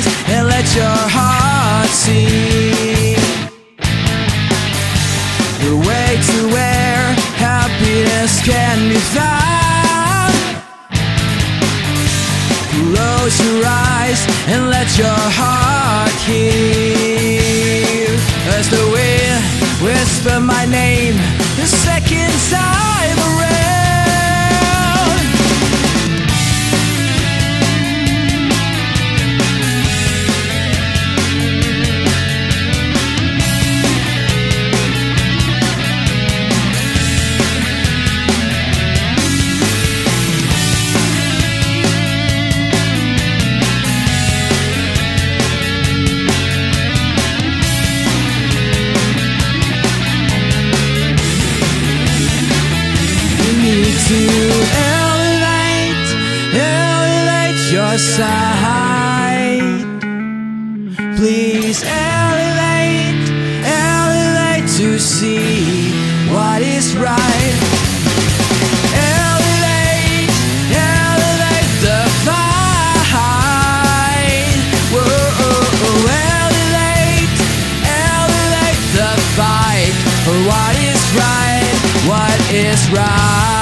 eyes and let your heart see the way to where happiness can be found. Close your eyes and let your heart hear as the wind whisper my name the second time around. To elevate, elevate your sight. Please elevate, elevate to see what is right. Elevate, elevate the fight. Elevate, elevate the fight what is right, what is right.